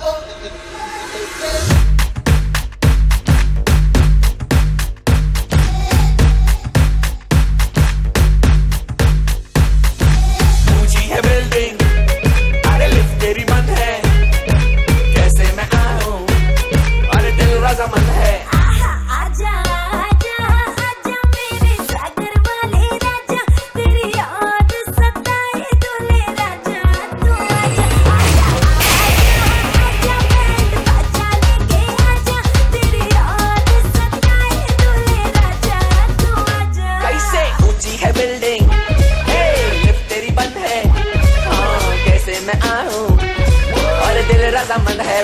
Oh, है building lift तेरी बंद है. हाँ कैसे मैं आऊँ? और दिल रजामंद है.